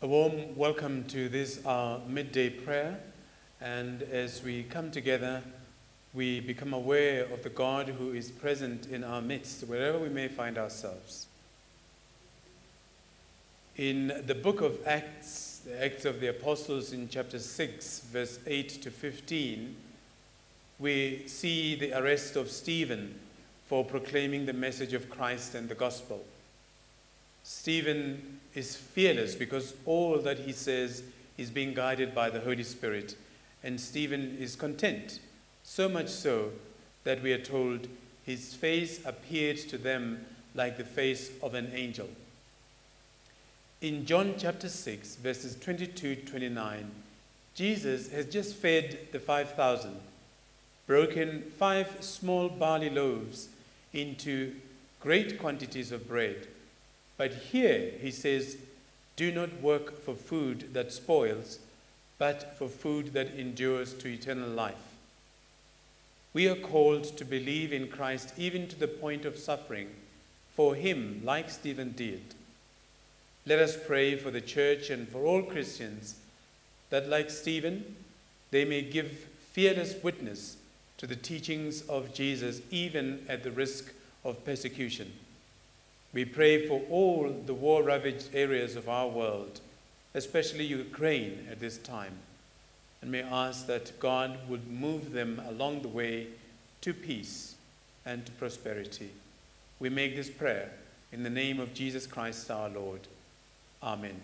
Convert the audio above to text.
A warm welcome to this our midday prayer. And as we come together, we become aware of the God who is present in our midst, wherever we may find ourselves. In the book of Acts, the Acts of the Apostles, in chapter 6, verse 8 to 15, we see the arrest of Stephen for proclaiming the message of Christ and the gospel. Stephen is fearless because all that he says is being guided by the Holy Spirit, and Stephen is content, so much so that we are told his face appeared to them like the face of an angel. In John chapter 6, verses 22 to 29, Jesus has just fed the 5,000, broken five small barley loaves into great quantities of bread but here he says, Do not work for food that spoils, but for food that endures to eternal life. We are called to believe in Christ even to the point of suffering for him, like Stephen did. Let us pray for the church and for all Christians that, like Stephen, they may give fearless witness to the teachings of Jesus, even at the risk of persecution. We pray for all the war ravaged areas of our world, especially Ukraine at this time, and may ask that God would move them along the way to peace and to prosperity. We make this prayer in the name of Jesus Christ our Lord. Amen.